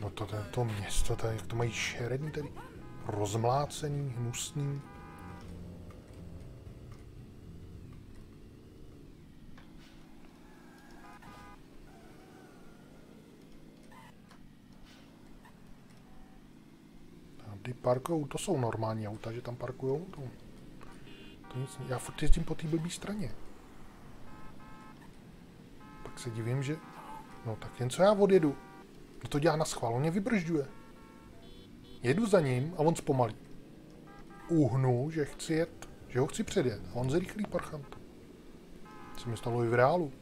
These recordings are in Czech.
No to, to, to město, tady, jak to mají šeredný tady. Rozmlácený, hnusný. Tady parkují, to jsou normální auta, že tam parkují. To, to nic, já furt jezdím po té blbý straně. Pak se divím, že... No tak jen co já odjedu. No to dělá na schvál, on mě vybržďuje. Jedu za ním a on zpomalí. Uhnu, že chci jet, že ho chci předjet. A on zrychlí parchant. Co mi stalo i v reálu.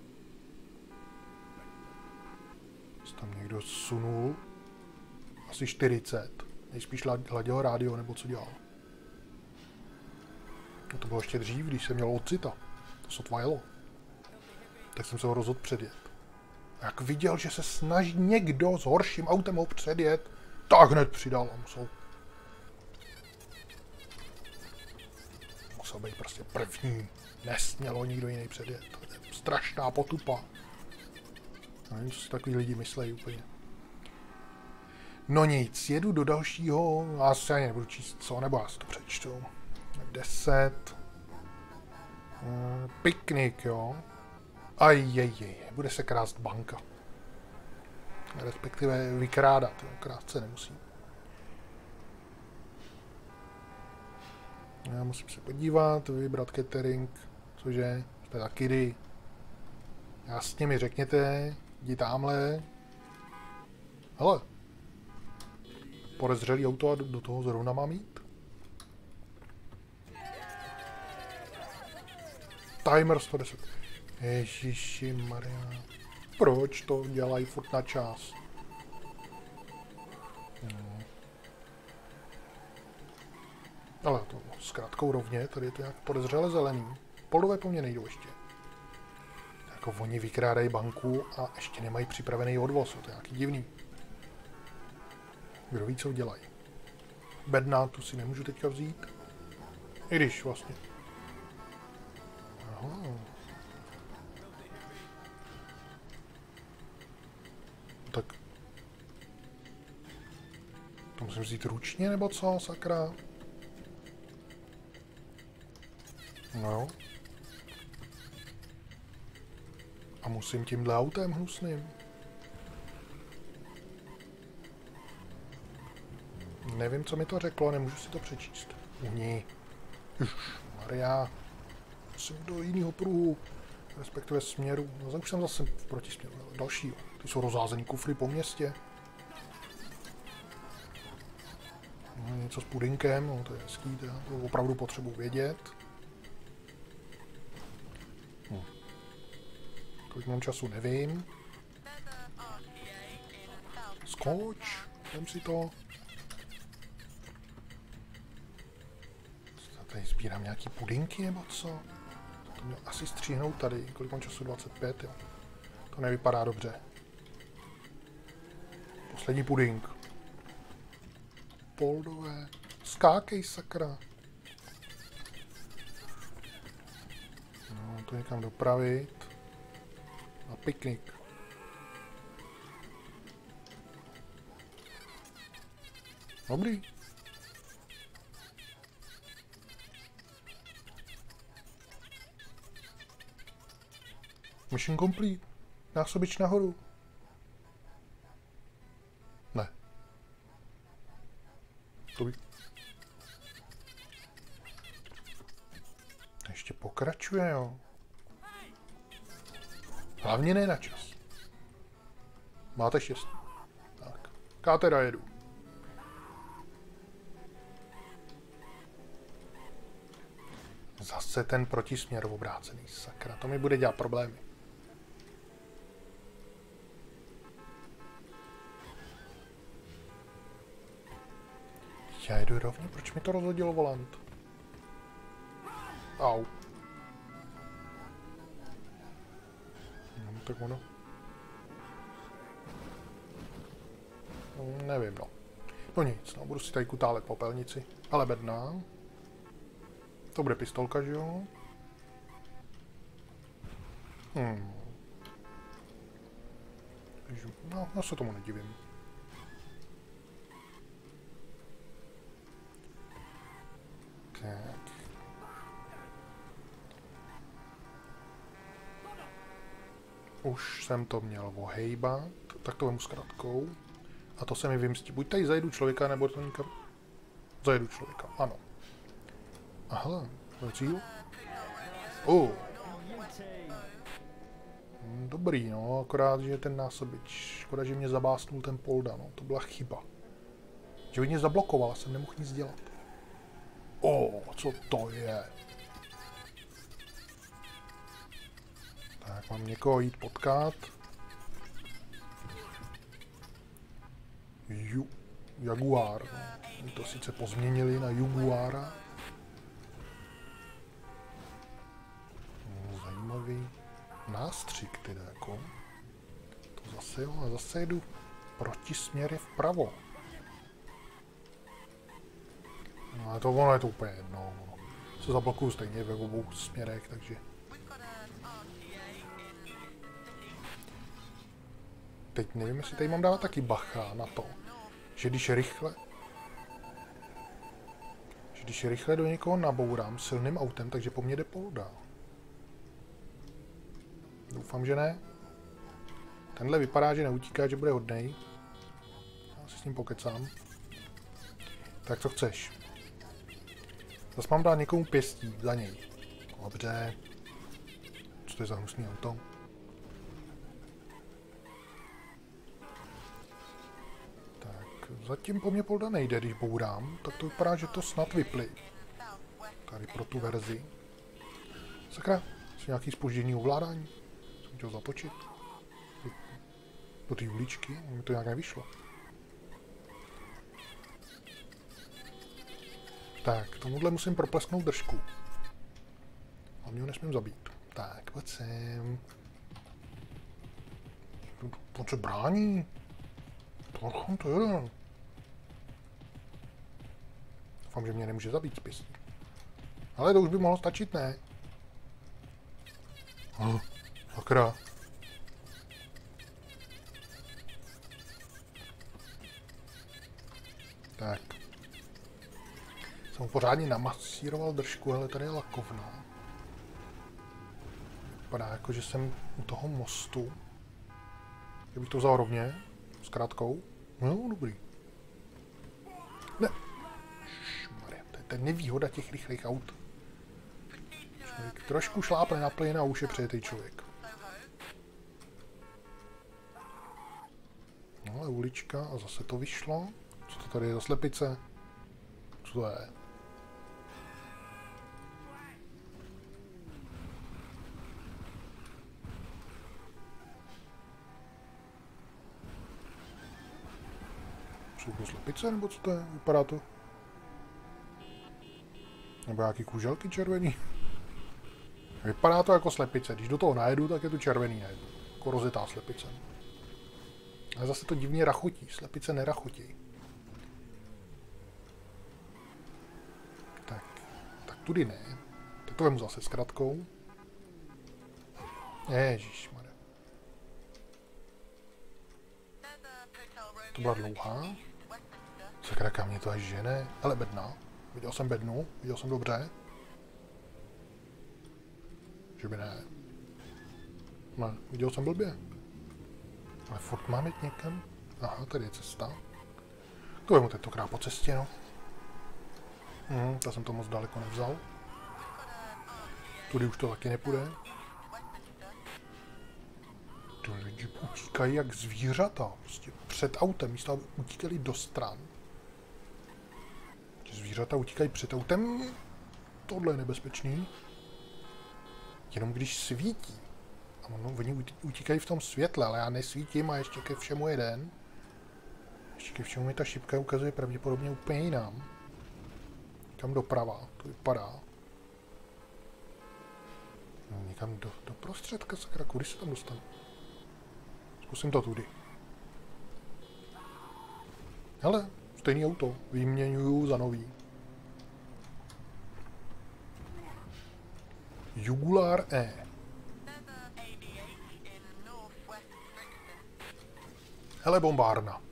Se tam někdo sunul asi 40. Nejspíš hladil rádio nebo co dělal. No to bylo ještě dřív, když jsem měl ocita. To sotva jelo. Tak jsem se ho rozhodl předjet. Jak viděl, že se snaží někdo s horším autem ho předjet, tak hned přidal a musel... Musel být prostě první. Nesmělo nikdo jiný předjet. To je strašná potupa. Nevím, co si takový lidi myslejí úplně. No nic, jedu do dalšího, asi ani nebudu číst co, nebo já si to přečtu. 10. Hmm, piknik, jo. Ajjejjej, bude se krást banka. Respektive vykrádat, jo. krást se nemusí. Já musím se podívat, vybrat catering, cože, teda kidy. Jasně mi řekněte, jdi tamhle. Hele, podezřelý auto a do toho zrovna mám jít? Timer 110. Ježiši Maria. Proč to dělají furt na čas? No. Ale to s krátkou rovně, tady je to nějak podezřele zelený. Polové po mně nejdou ještě. Jako oni vykrádají banku a ještě nemají připravený odvoz, to je nějaký divný. Kdo ví, co dělají. Bedná tu si nemůžu teďka vzít. I když vlastně. Aha. Tak. To musím vzít ručně, nebo co, sakra? No. A musím tímhle autem hnusným. Nevím, co mi to řeklo, nemůžu si to přečíst. Uhni. Maria. Musím do jiného pruhu, respektive směru. No, už jsem zase v protisměru. Další. Ty jsou rozházený kufry po městě. Něco s pudinkem, no, to je hezký, to, to opravdu potřebuji vědět. Hm. Kolik mám času, nevím. Skoč, vem si to. Tady sbírám nějaký pudinky nebo co? To měl asi stříhnout tady. Kolik mám času? 25, jo. To nevypadá dobře. Poslední pudink. Poldové. Skákej, sakra. No, to někam dopravit. Na piknik. Dobrý. Mission complete. Násobič nahoru. Pokračuje, jo. Hlavně ne na čas. Máte štěstí. Tak. Já teda jedu. Zase ten protisměr obrácený, sakra, to mi bude dělat problémy. Já jedu rovně, proč mi to rozhodilo volant? Au. tak ono. No, nevím, no. No nic, no, budu si tady kutálet popelnici. Ale bedná. To bude pistolka, že jo? Hmm. No, já se tomu nedivím. Tak. Už jsem to měl ohejbat, tak to vemu s kratkou. A to se mi vymstí. Buď tady zajedu člověka, nebo to někam... Zajedu člověka, ano. Aha, to je cíl. Oh. Dobrý, no, akorát, že ten násobič. Škoda, že mě zabásnul ten polda, no, to byla chyba. Že mě zablokoval, jsem nemohl nic dělat. O, oh, co to je? Tak, mám někoho jít potkat. Ju, Jaguar. No. To sice pozměnili na Jaguara. No, zajímavý nástřik teda jako. To zase jo, a zase jdu proti směry vpravo. No ale to ono je to úplně jedno. Se zablokuju stejně ve obou směrech, takže... Teď nevím, jestli tady mám dávat taky bacha na to, že když rychle... Že když rychle do někoho nabourám silným autem, takže po mně jde polda. Doufám, že ne. Tenhle vypadá, že neutíká, že bude hodnej. Já si s ním pokecám. Tak co chceš? Zase mám dát někomu pěstí za něj. Dobře. Co to je za hnusný auto? Tak, zatím po mě polda nejde, když bourám. Tak to vypadá, že to snad vyply. Tady pro tu verzi. Sakra, jsou nějaký spoždění ovládání. Jsem chtěl zatočit. Do, té uličky, mi to nějak nevyšlo. Tak, tomuhle musím proplesknout držku. A mě ho nesmím zabít. Tak, pojď sem. On se brání. Torchon to je. Doufám, že mě nemůže zabít pěstí. Ale to už by mohlo stačit, ne? Hm, sakra. Tak jsem pořádně namasíroval držku, ale tady je lakovna. Vypadá jako, že jsem u toho mostu. Kdybych to vzal rovně, s krátkou. No, dobrý. Ne. Šmarja, to je nevýhoda těch rychlých aut. Člověk trošku šlápne na plyn a už je přejetý člověk. No, ale ulička a zase to vyšlo. Co to tady je za slepice? Co to je? jsou to slepice, nebo co to je? Vypadá to? Nebo nějaký kůželky červený? Vypadá to jako slepice. Když do toho najedu, tak je to červený najedu. Jako rozjetá slepice. Ale zase to divně rachotí. Slepice nerachotí. Tak, tak tudy ne. Tak to vemu zase s kratkou. Ježíš, To byla dlouhá. Sakra, kam mě to až žene? Ale bedna. Viděl jsem bednu, viděl jsem dobře. Že by ne. No, viděl jsem blbě. Ale furt mám jít někam. Aha, tady je cesta. To vemu tentokrát po cestě, no. Hm, to jsem to moc daleko nevzal. Tudy už to taky nepůjde. To lidi utíkají jak zvířata. Prostě před autem, místo aby utíkali do stran. Zvířata utíkají před autem. Tohle je nebezpečný. Jenom když svítí. A ono, oni utíkají v tom světle, ale já nesvítím a ještě ke všemu jeden. Ještě ke všemu mi ta šipka ukazuje pravděpodobně úplně jinam. Kam doprava, to vypadá. No, někam do, do prostředka, sakra, kudy se tam dostanu? Zkusím to tudy. Hele, stejný auto. Vyměňuju za nový. Jugular E. Hele, bombárna.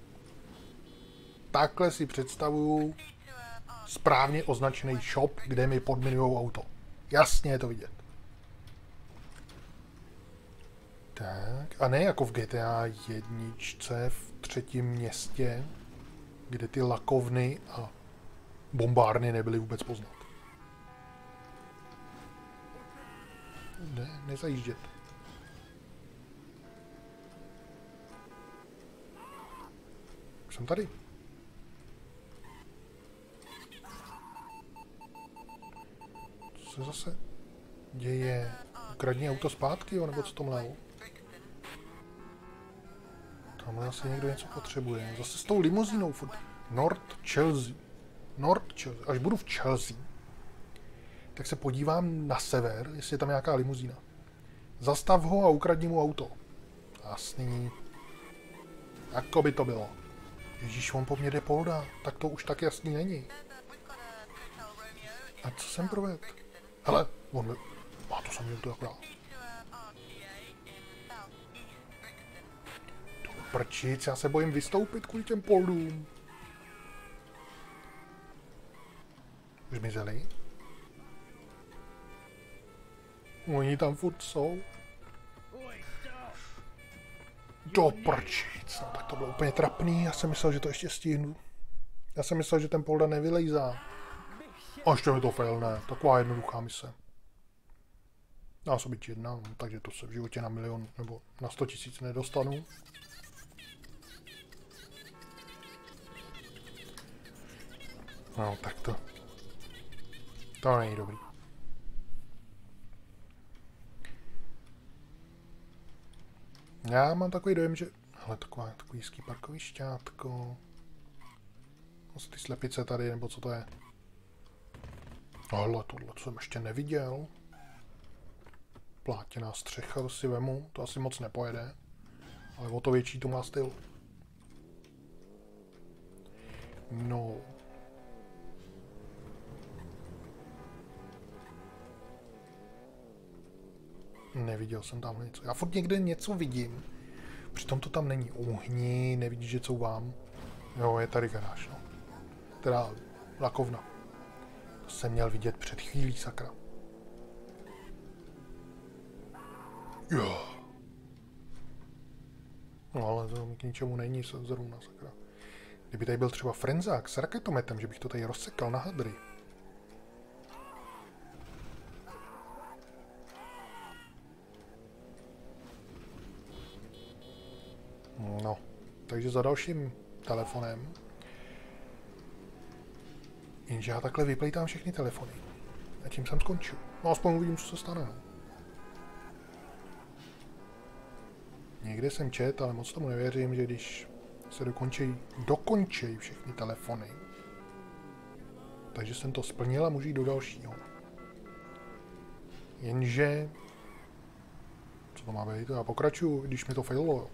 Takhle si představuju správně označený shop, kde mi podminují auto. Jasně je to vidět. Tak, a ne jako v GTA jedničce v třetím městě, kde ty lakovny a bombárny nebyly vůbec poznat. Ne, nezajíždět. Už jsem tady. Co se zase děje? Ukradni auto zpátky, nebo co to mlel? Tamhle asi někdo něco potřebuje. Zase s tou limuzínou furt. North Chelsea. North Chelsea. Až budu v Chelsea, tak se podívám na sever, jestli je tam nějaká limuzína. Zastav ho a ukradni mu auto. Jasný. Jako by to bylo. Ježíš, on po mně jde polda. Tak to už tak jasný není. A co jsem provedl? Hele, on. A to jsem měl to akorát. Prčic, já se bojím vystoupit kvůli těm poldům. Už mizeli? Oni tam furt jsou. Do prčic, no tak to bylo úplně trapný, já jsem myslel, že to ještě stihnu. Já jsem myslel, že ten polda nevylejzá. A ještě mi to failne, taková jednoduchá mise. Dá se být jedna, no, takže to se v životě na milion nebo na sto tisíc nedostanu. No, tak to. To není dobrý. Já mám takový dojem, že... Hele, taková, takový jízký parkovišťátko. To jsou ty slepice tady, nebo co to je? Ale tohle jsem ještě neviděl. Plátěná střecha, to si vemu, to asi moc nepojede. Ale o to větší to má styl. No. Neviděl jsem tam něco. Já furt někde něco vidím. Přitom to tam není. Uhni, nevidíš, že vám. Jo, je tady garáž, no. Teda lakovna. To jsem měl vidět před chvílí, sakra. Jo. No ale to k ničemu není zrovna, sakra. Kdyby tady byl třeba frenzák s raketometem, že bych to tady rozsekal na hadry. No, takže za dalším telefonem. Jenže já takhle vyplejtám všechny telefony. A tím jsem skončil. No aspoň uvidím, co se stane. No. Někde jsem čet, ale moc tomu nevěřím, že když se dokončí, dokončí všechny telefony, takže jsem to splnil a můžu jít do dalšího. Jenže... Co to má být? Já pokračuju, když mi to faillo.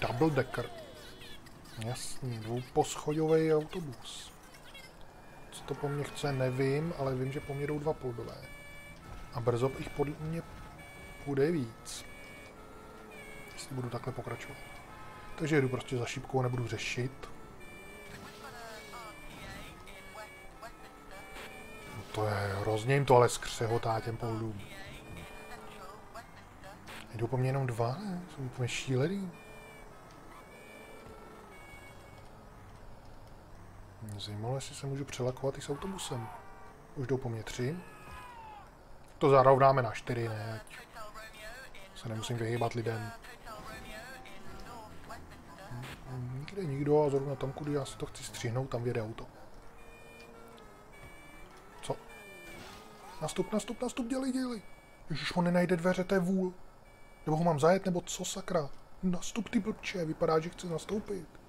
Double decker. Jasný, dvouposchodový autobus. Co to po mně chce, nevím, ale vím, že po mně jdou dva poldové. A brzo jich podle mě půjde víc. Jestli budu takhle pokračovat. Takže jedu prostě za šípkou, nebudu řešit. No to je hrozně jim to ale skřehotá těm poldům. Jdou po mně jenom dva, ne? Jsou úplně šílený. Mě zajímalo, jestli se můžu přelakovat i s autobusem. Už jdou po mně tři. To zarovnáme na čtyři, ne? Ať se nemusím vyhýbat lidem. Nikde nikdo a zrovna tam, kudy já si to chci střihnout, tam vjede auto. Co? Nastup, nastup, nastup, dělej, dělej. Ježiš, on nenajde dveře, to je vůl. Nebo ho mám zajet, nebo co sakra? Nastup ty blbče, vypadá, že chce nastoupit.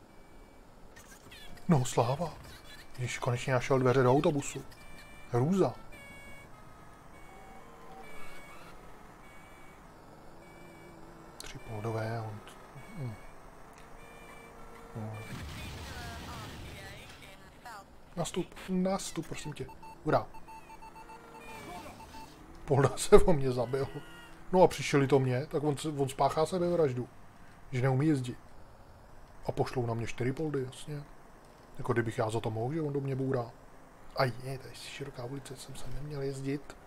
No, sláva. Když konečně našel dveře do autobusu. Hrůza. Tři poldové. On... Hmm. Nastup, nastup, prosím tě. Hurá. Polda se o mě zabil. No a přišli to mě, tak on, on spáchá sebevraždu. Že neumí jezdit. A pošlou na mě čtyři poldy, jasně. Jako kdybych já za to mohl, že on do mě bourá. A je, to je široká ulice, jsem se neměl jezdit.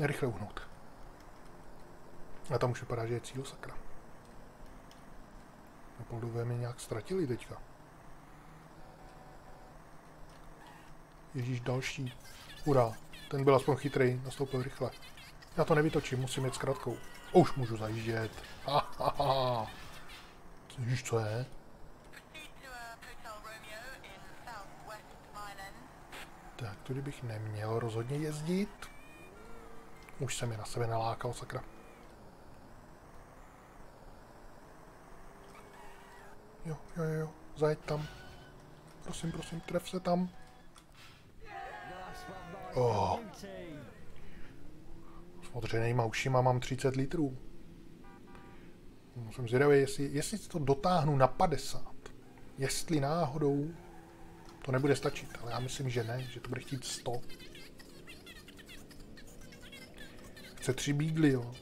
Rychle uhnout. A tam už vypadá, že je cíl, sakra. Napoldové mě nějak ztratili teďka. Ježíš, další. Ura, ten byl aspoň chytrý, nastoupil rychle. Já to nevytočím, musím jít s kratkou. Už můžu zajíždět. Ha, ha, ha. Víš, co je? Tak, tudy bych neměl rozhodně jezdit. Už jsem je na sebe nalákal, sakra. Jo, jo, jo, zajeď tam. Prosím, prosím, tref se tam. Oh. S odřenýma ušima mám 30 litrů. Jsem zvědavý, jestli, jestli to dotáhnu na 50. Jestli náhodou to nebude stačit, ale já myslím, že ne, že to bude chtít 100. Chce tři bígly, jo.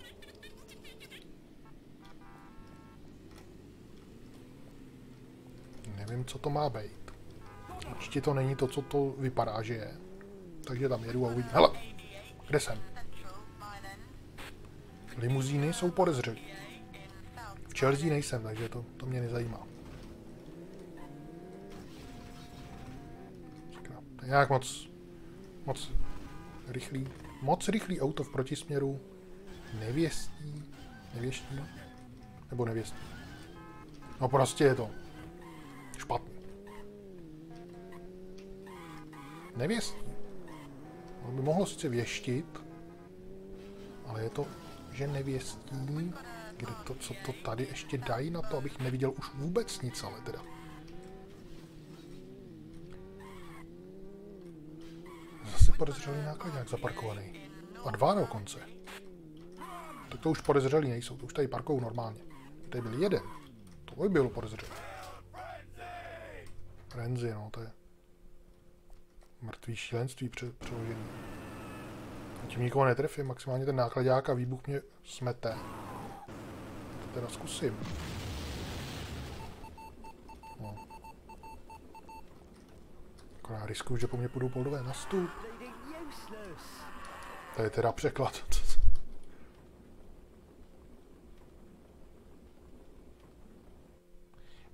Nevím, co to má být. Určitě to není to, co to vypadá, že je. Takže tam jedu a uvidím. Hele, kde jsem? Limuzíny jsou podezřelý. V Chelsea nejsem, takže to, to mě nezajímá. Nějak moc, moc rychlý, moc rychlý auto v protisměru. Nevěstí, nevěští, nebo nevěstí. No prostě je to špatný. Nevěstí. On by mohlo sice věštit, ale je to, že nevěstí, kde to, co to tady ještě dají na to, abych neviděl už vůbec nic, ale teda. Zase podezřelý nákladňák zaparkovaný. A dva dokonce. Tak to už podezřelí nejsou, to už tady parkou normálně. Tady byl jeden. To by bylo podezřelé. Renzi, no to je mrtvý šílenství pře- přeložený. Tím nikoho netrefím, maximálně ten nákladák a výbuch mě smete. To teda zkusím. No. Akorát riskuju, že po mně půjdou poldové na. To je teda překlad.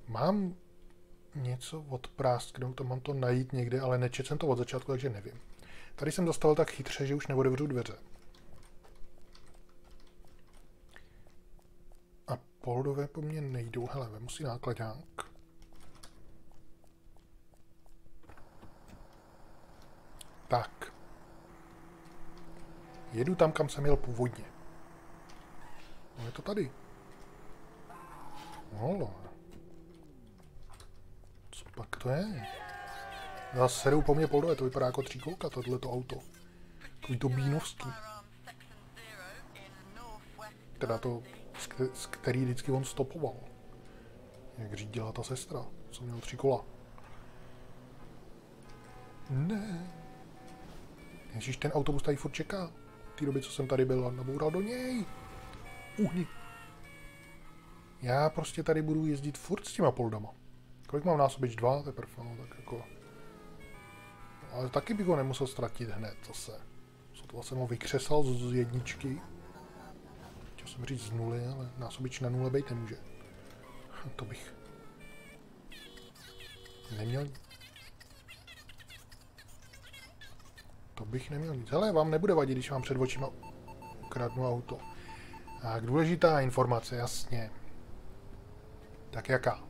Mám něco od prásknout, to mám to najít někde, ale nečet jsem to od začátku, takže nevím. Tady jsem dostal tak chytře, že už neotevřu dveře. A poldové po mně nejdou. Hele, vemu si nákladák. Tak. Jedu tam, kam jsem jel původně. No je to tady. Holo. Co pak to je? Zase sedou po mně poldové, to vypadá jako tříkolka, tohleto auto. Takový to bínovský. Teda to, z který vždycky on stopoval. Jak řídila ta sestra, co měl tři kola. Ne. Ježíš, ten autobus tady furt čeká. Té době, co jsem tady byl a naboural do něj. Uhni. Já prostě tady budu jezdit furt s těma poldama. Kolik mám násobič? Dva teprve, no, tak jako... Ale taky bych ho nemusel ztratit hned zase. to jsem ho vykřesal z, z jedničky. Chtěl jsem říct z nuly, ale násobič na nule být nemůže. To bych... Neměl... To bych neměl nic. Hele, vám nebude vadit, když vám před očima ukradnu auto. A důležitá informace, jasně. Tak jaká?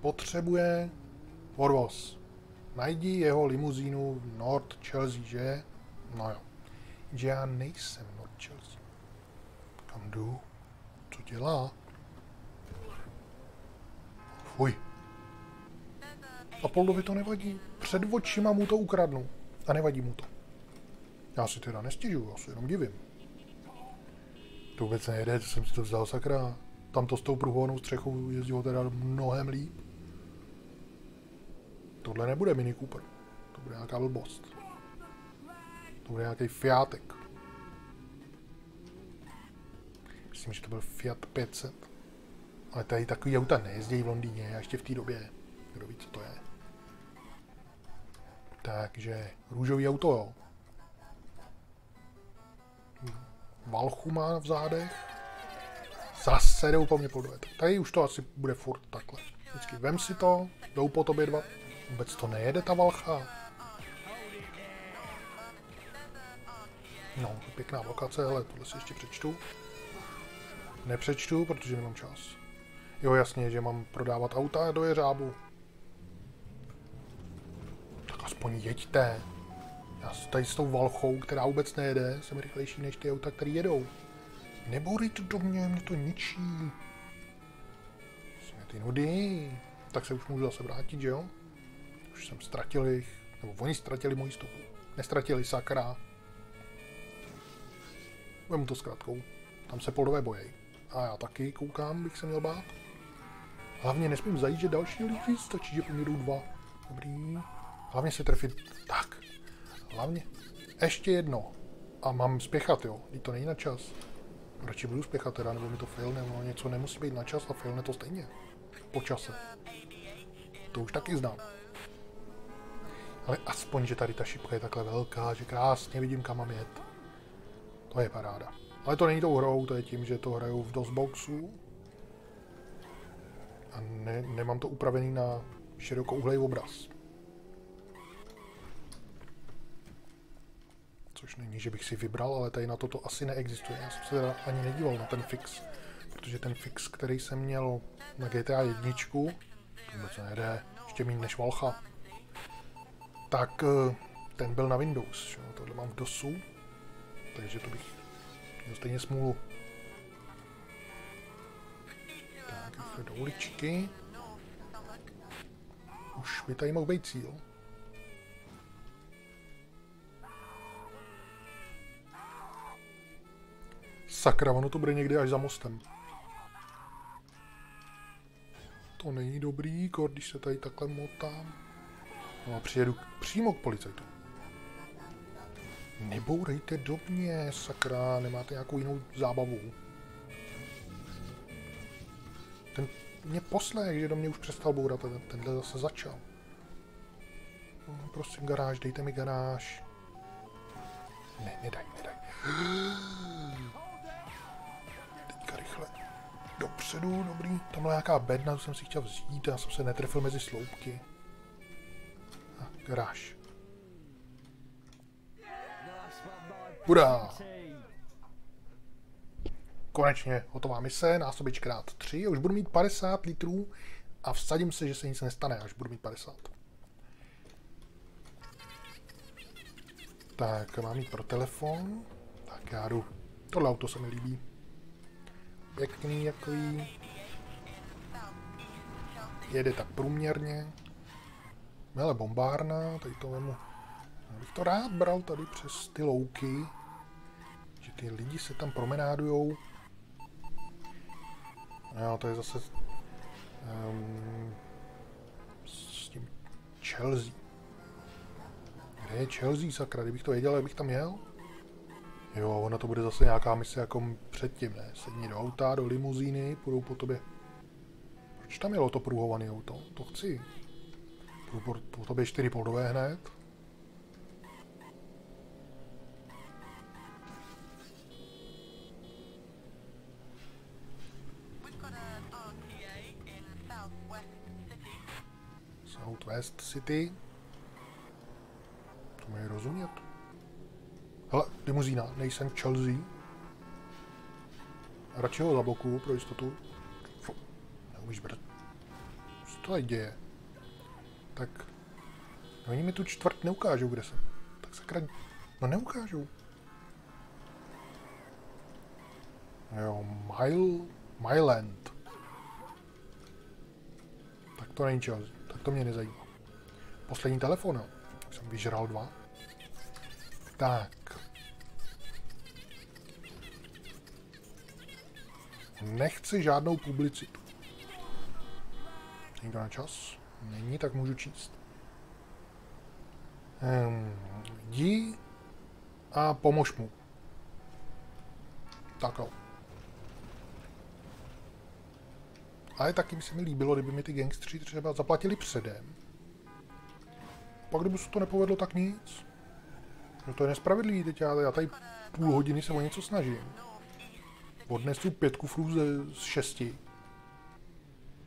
Potřebuje podvoz. Najdi jeho limuzínu v North Chelsea, že? No jo. Že já nejsem North Chelsea. Kam jdu? Co dělá? Fuj. Apollovi to nevadí. Před očima mu to ukradnu. A nevadí mu to. Já si teda nestěžuju, já se jenom divím. To vůbec nejde, jsem si to vzal sakra. Tam to s tou průhlednou střechou jezdilo teda mnohem líp. Tohle nebude Mini Cooper. To bude nějaká blbost. To bude nějaký Fiatek. Myslím, že to byl Fiat 500. Ale tady takový auta nejezdí v Londýně, ještě v té době. Kdo ví, co to je. Takže růžový auto, jo. Valchu má v zádech. Zase jdou po mně podvět. Tady už to asi bude furt takhle. Vždycky vem si to, jdou po tobě dva. Vůbec to nejede ta valcha. No, pěkná lokace, ale tohle si ještě přečtu. Nepřečtu, protože nemám čas. Jo, jasně, že mám prodávat auta do jeřábu. Tak aspoň jeďte. Já tady s tou valchou, která vůbec nejede, jsem rychlejší než ty auta, které jedou. Neborejte do mě, mě to ničí. Jsme ty nudy. Tak se už můžu zase vrátit, že jo? Už jsem ztratil jich, nebo oni ztratili moji stopu. Nestratili sakra. Vemu to zkrátkou. Tam se polové bojej. A já taky koukám, bych se měl bát. Hlavně nesmím zajít, že další lidi stačí, že po mě jdou dva. Dobrý. Hlavně se trefit. Tak. Hlavně. Ještě jedno. A mám spěchat, jo. Teď to není na čas. Radši budu spěchat teda, nebo mi to failne, no něco nemusí být na čas a failne to stejně. Po čase. To už taky znám. Ale aspoň, že tady ta šipka je takhle velká, že krásně vidím, kam mám jet. To je paráda. Ale to není tou hrou, to je tím, že to hraju v DOSBoxu. A ne, nemám to upravený na širokouhlej obraz. Není, že bych si vybral, ale tady na to to asi neexistuje. Já jsem se teda ani nedíval na ten fix. Protože ten fix, který jsem měl na GTA 1, to vůbec nejde, ještě méně než Valcha, tak eh, ten byl na Windows. Že? Tohle mám v DOSu, takže to bych měl stejně smůlu. Tak, do uličky. Už by tady mohl být cíl. Sakra, ono to bude někdy až za mostem. To není dobrý, když se tady takhle motám. No a přijedu přímo k policajtu. Nebourejte do mě, sakra, nemáte nějakou jinou zábavu. Ten mě poslech, že do mě už přestal bourat, ten, tenhle zase začal. No, prosím, garáž, dejte mi garáž. Ne, nedaj, nedaj. Dopředu, dobrý. Tam byla nějaká bedna, jsem si chtěl vzít, já jsem se netrefil mezi sloupky. A, garáž. Hurá! Konečně hotová mise, násobičkrát 3. Už budu mít 50 litrů a vsadím se, že se nic nestane, až budu mít 50. Tak, mám jít pro telefon. Tak já jdu. Tohle auto se mi líbí. Pěkný jaký. Jede tak průměrně. Hele, bombárna, tady to vemu já bych to rád bral tady přes ty louky, že ty lidi se tam promenádujou. Jo, to je zase um, s tím Chelsea. Kde je Chelsea, sakra? Kdybych to věděl, bych tam jel? Jo, ona to bude zase nějaká mise jako předtím, ne? Sedni do auta, do limuzíny, půjdou po tobě. Proč tam jelo to pruhované auto? To chci. Půjdu po, po tobě čtyři poldové hned. Southwest City. To mají rozumět. Hele, limuzína, nejsem Chelsea. Radši ho zablokuju pro jistotu. Fu, neumíš brát. Co to děje? Tak, no oni mi tu čtvrt neukážou, kde jsem. Tak sakra, no neukážou. Jo, Mile, Myland. Tak to není Chelsea to mě nezajímá. Poslední telefon, jo. Jsem vyžral dva. Tak. Nechci žádnou publicitu. Někdo na čas? Není, tak můžu číst. Hmm, jdi a pomož mu. Tak jo. Ale taky by se mi líbilo, kdyby mi ty gangstři třeba zaplatili předem. pak kdyby se to nepovedlo, tak nic. No to je nespravedlivý, teď já, já tady půl hodiny se o něco snažím. Odnesu pět kufrů ze, z šesti.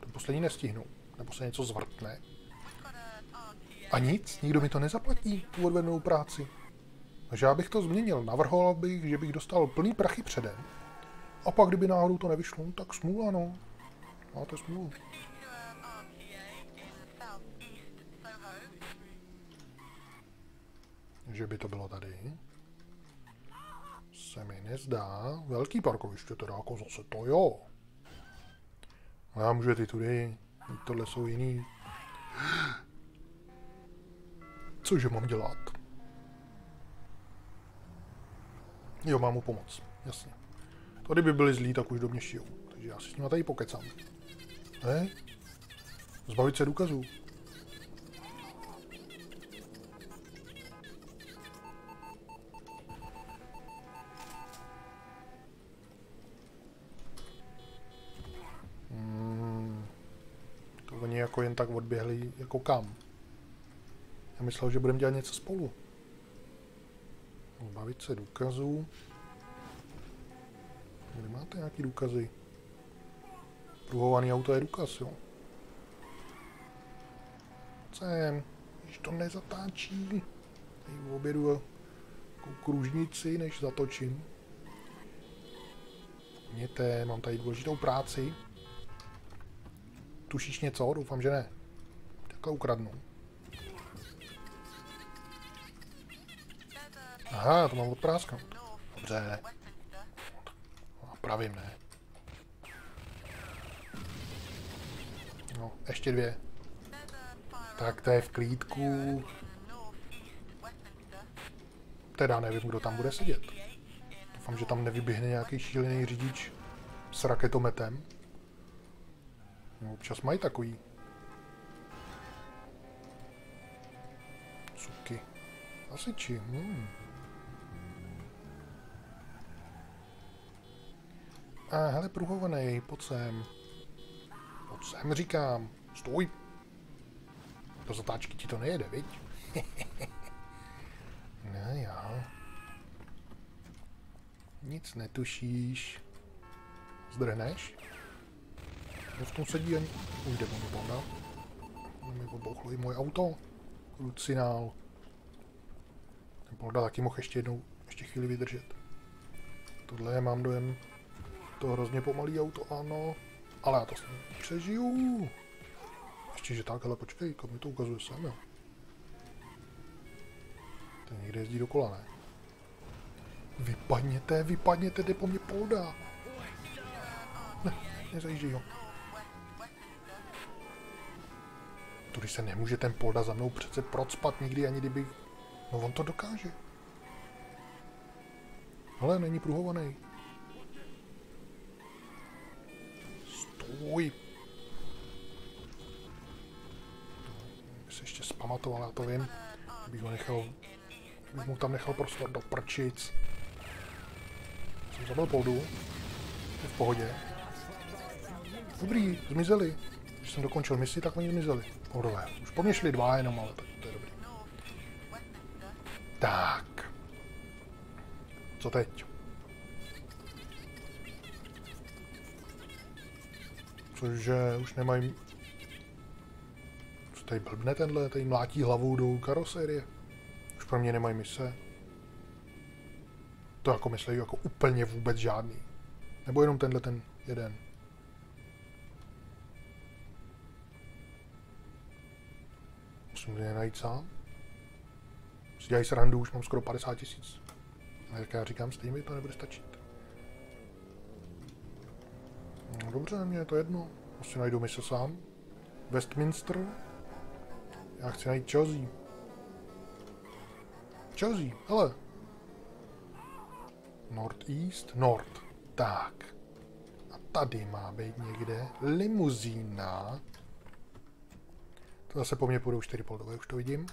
To poslední nestihnu. Nebo se něco zvrtne. A nic, nikdo mi to nezaplatí, tu odvedenou práci. Takže já bych to změnil. Navrhoval bych, že bych dostal plný prachy předem. A pak, kdyby náhodou to nevyšlo, no tak smůla, no. Máte smůlu. Že by to bylo tady. Se mi nezdá. Velký parkoviště teda jako zase to jo. Já můžu ty tudy. Tohle jsou jiný. Cože mám dělat? Jo, mám mu pomoct. Jasně. To kdyby byli zlí, tak už do mě šijou. Takže já si s nimi tady pokecám. Ne? Zbavit se důkazů. Jako jen tak odběhli jako kam. Já myslel, že budeme dělat něco spolu. Zbavit se důkazů. Kde máte nějaký důkazy? Pruhovaný auto je důkaz, jo. Sem, když to nezatáčí. Tady obědu jako kružnici, než zatočím. Mějte, mám tady důležitou práci. Tušíš něco? Doufám, že ne. Takhle ukradnu. Aha, to mám odprásknout. Dobře. Pravím ne. No, ještě dvě. Tak to je v klídku. Teda nevím, kdo tam bude sedět. Doufám, že tam nevyběhne nějaký šílený řidič s raketometem. No, občas mají takový. Cuky. Asiči. Hmm. A hele, pruhovaný, pojď sem. Pojď sem, říkám. Stůj. Do zatáčky ti to nejede, viď? no jo. Nic netušíš. Zdrhneš? No v tom sedí ani... Už jde mu bonda. Mi i moje auto. Lucinál. Ten polda taky mohl ještě jednou, ještě chvíli vydržet. Tohle je, mám dojem, to hrozně pomalý auto, ano. Ale já to s přežiju. Ještě, že tak, ale počkej, kam mi to ukazuje sem, jo. Ten někde jezdí dokola, ne? Vypadněte, vypadněte, jde po mě polda. Ne, nezajíždí ho. Tudy se nemůže ten polda za mnou přece procpat nikdy, ani kdyby... No on to dokáže. Ale není pruhovaný. Stůj. By se ještě zpamatoval, já to vím. Bych ho nechal, bych mu tam nechal prostor do prčic. Jsem zabil poldu. Je v pohodě. Dobrý, zmizeli. Když jsem dokončil misi, tak oni zmizeli. Pohodové. Už po mně šli dva jenom, ale tak to je dobrý. Tak. Co teď? Cože už nemají... Co tady blbne tenhle? Tady mlátí hlavou do karosérie. Už pro mě nemají mise. To jako myslí jako úplně vůbec žádný. Nebo jenom tenhle ten jeden. Musím to najít sám. Si dělají srandu, už mám skoro 50 tisíc. A jak já říkám, stejně to nebude stačit. No dobře, mě je to jedno. Asi najdu mise sám. Westminster. Já chci najít Chelsea. Chelsea, hele. Northeast, North. Tak. A tady má být někde limuzína. Zase po mně půjdou čtyři poldové, už to vidím.